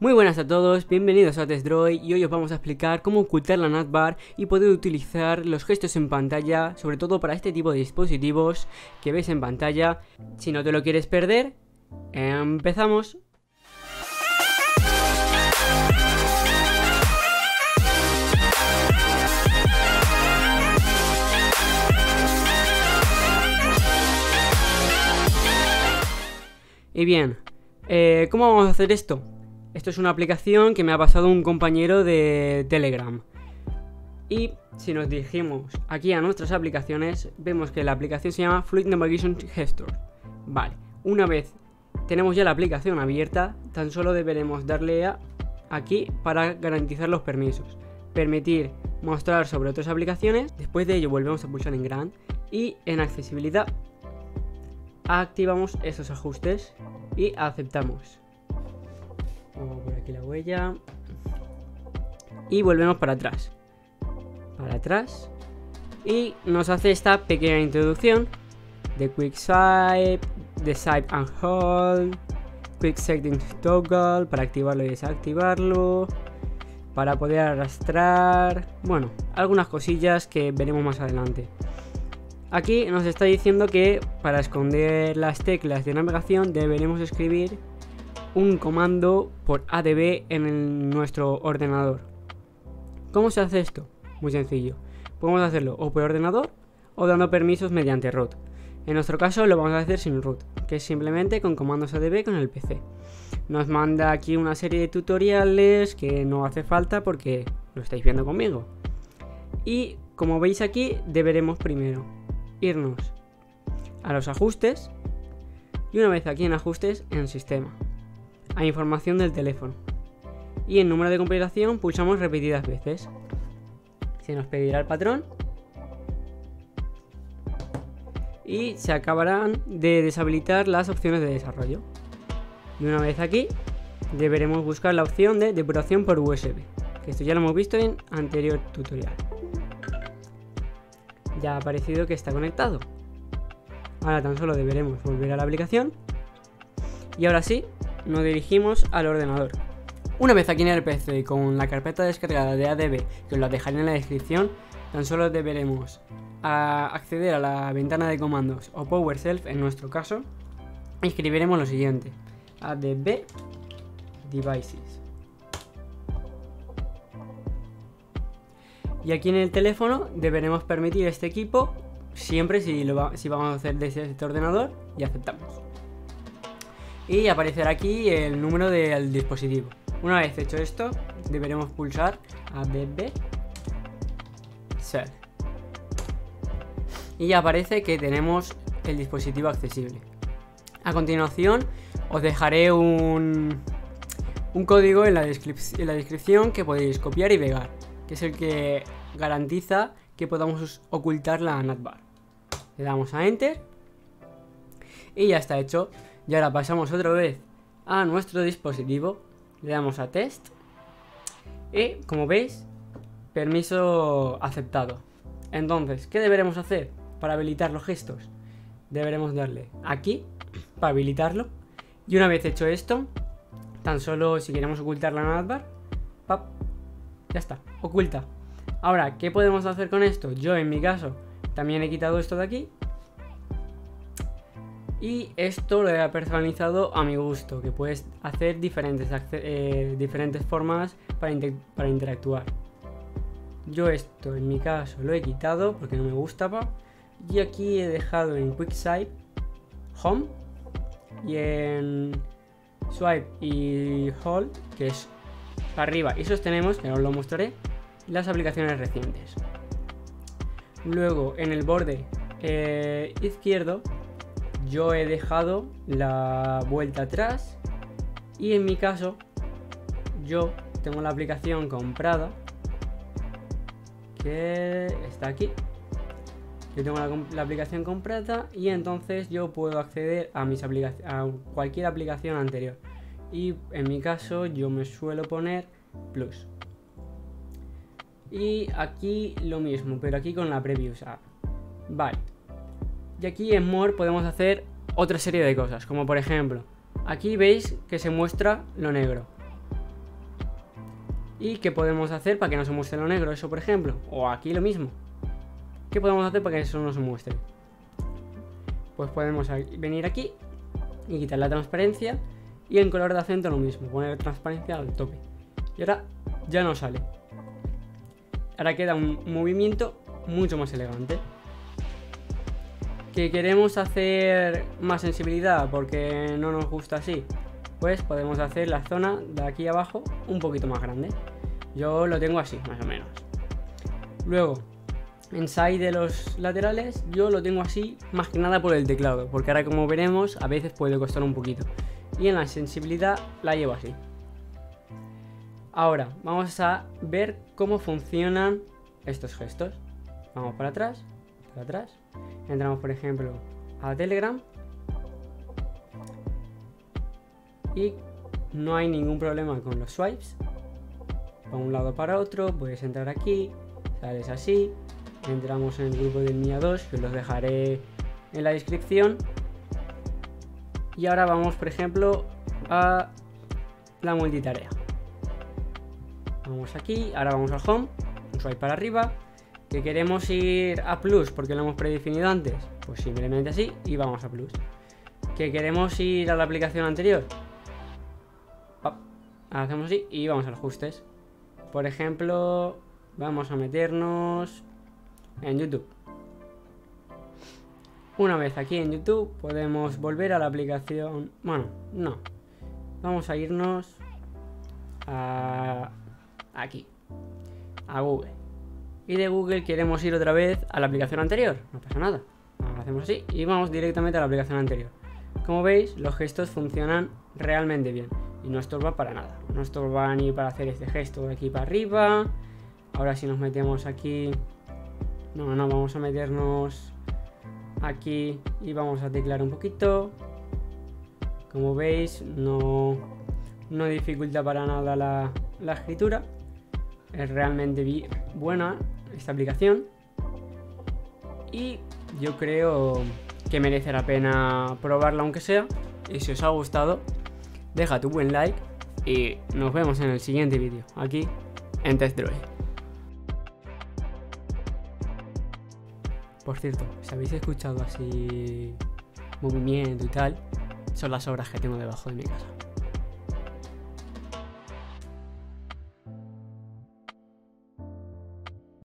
Muy buenas a todos, bienvenidos a Testdroid y hoy os vamos a explicar cómo ocultar la navbar y poder utilizar los gestos en pantalla, sobre todo para este tipo de dispositivos que ves en pantalla. Si no te lo quieres perder, empezamos. Y bien, eh, ¿cómo vamos a hacer esto? Esto es una aplicación que me ha pasado un compañero de Telegram. Y si nos dirigimos aquí a nuestras aplicaciones, vemos que la aplicación se llama Fluid Navigation Gestor. Vale, una vez tenemos ya la aplicación abierta, tan solo deberemos darle a aquí para garantizar los permisos. Permitir mostrar sobre otras aplicaciones, después de ello volvemos a pulsar en Grant y en accesibilidad activamos esos ajustes y aceptamos por aquí la huella. Y volvemos para atrás. Para atrás. Y nos hace esta pequeña introducción de Quick Swipe, de Swipe and Hold, Quick Settings Toggle para activarlo y desactivarlo, para poder arrastrar, bueno, algunas cosillas que veremos más adelante. Aquí nos está diciendo que para esconder las teclas de navegación deberemos escribir un comando por ADB en nuestro ordenador. ¿Cómo se hace esto? Muy sencillo. Podemos hacerlo o por ordenador o dando permisos mediante root. En nuestro caso lo vamos a hacer sin root, que es simplemente con comandos ADB con el PC. Nos manda aquí una serie de tutoriales que no hace falta porque lo estáis viendo conmigo. Y como veis aquí, deberemos primero irnos a los ajustes y una vez aquí en ajustes en sistema a información del teléfono. Y en número de compilación pulsamos repetidas veces. Se nos pedirá el patrón. Y se acabarán de deshabilitar las opciones de desarrollo. Y una vez aquí, deberemos buscar la opción de depuración por USB. Que esto ya lo hemos visto en anterior tutorial. Ya ha aparecido que está conectado. Ahora tan solo deberemos volver a la aplicación. Y ahora sí, nos dirigimos al ordenador. Una vez aquí en el PC con la carpeta descargada de ADB, que os la dejaré en la descripción, tan solo deberemos acceder a la ventana de comandos o PowerShelf en nuestro caso, y escribiremos lo siguiente, ADB Devices. Y aquí en el teléfono deberemos permitir este equipo siempre si vamos a hacer desde este ordenador y aceptamos y aparecerá aquí el número del dispositivo. Una vez hecho esto, deberemos pulsar ADB Set. Y aparece que tenemos el dispositivo accesible. A continuación, os dejaré un, un código en la, en la descripción que podéis copiar y pegar, que es el que garantiza que podamos ocultar la navbar. Le damos a Enter y ya está hecho. Y ahora pasamos otra vez a nuestro dispositivo. Le damos a test. Y como veis, permiso aceptado. Entonces, ¿qué deberemos hacer para habilitar los gestos? Deberemos darle aquí para habilitarlo. Y una vez hecho esto, tan solo si queremos ocultar la navbar, ¡pap! ya está, oculta. Ahora, ¿qué podemos hacer con esto? Yo en mi caso también he quitado esto de aquí y esto lo he personalizado a mi gusto, que puedes hacer diferentes, eh, diferentes formas para, para, interactuar. Yo esto en mi caso lo he quitado porque no me gustaba. Y aquí he dejado en Quick Swipe Home y en Swipe y Hold, que es arriba y sostenemos, que os lo mostraré, las aplicaciones recientes. Luego en el borde eh, izquierdo yo he dejado la vuelta atrás y en mi caso yo tengo la aplicación comprada que está aquí. Yo tengo la, aplicación comprada y entonces yo puedo acceder a mis a cualquier aplicación anterior. Y en mi caso yo me suelo poner plus. Y aquí lo mismo pero aquí con la preview vale y aquí en More podemos hacer otra serie de cosas, como por ejemplo, aquí veis que se muestra lo negro. ¿Y qué podemos hacer para que no se muestre lo negro? Eso, por ejemplo. O aquí lo mismo. ¿Qué podemos hacer para que eso no se muestre? Pues podemos venir aquí y quitar la transparencia. Y en color de acento lo mismo, poner transparencia al tope. Y ahora ya no sale. Ahora queda un movimiento mucho más elegante. Que queremos hacer más sensibilidad porque no nos gusta así. Pues podemos hacer la zona de aquí abajo un poquito más grande. Yo lo tengo así, más o menos. Luego, en side de los laterales, yo lo tengo así más que nada por el teclado, porque ahora como veremos, a veces puede costar un poquito. Y en la sensibilidad la llevo así. Ahora, vamos a ver cómo funcionan estos gestos. Vamos para atrás, para atrás. Entramos, por ejemplo, a Telegram. Y no hay ningún problema con los swipes para un lado para otro, puedes entrar aquí, sales así, entramos en el grupo del MIA 2, que os los dejaré en la descripción. Y ahora vamos, por ejemplo, a la multitarea. Vamos aquí, ahora vamos al home, un swipe para arriba. Que queremos ir a plus porque lo hemos predefinido antes, pues simplemente así y vamos a plus. Que queremos ir a la aplicación anterior, hacemos así y vamos a ajustes. Por ejemplo, vamos a meternos en YouTube. Una vez aquí en YouTube podemos volver a la aplicación... Bueno, no. Vamos a irnos a... aquí. A Google. Y de Google queremos ir otra vez a la aplicación anterior. No pasa nada. Hacemos así y vamos directamente a la aplicación anterior. Como veis, los gestos funcionan realmente bien y no estorba para nada. No estorba ni para hacer este gesto de aquí para arriba. Ahora si nos metemos aquí... No, no, vamos a meternos aquí y vamos a teclar un poquito. Como veis, no, no dificulta para nada la, la escritura. Es realmente buena esta aplicación. Y yo creo que merece la pena probarla aunque sea. Y si os ha gustado, deja tu buen like y nos vemos en el siguiente vídeo, aquí en Test Por cierto, si habéis escuchado así movimiento y tal, son las obras que tengo debajo de mi casa.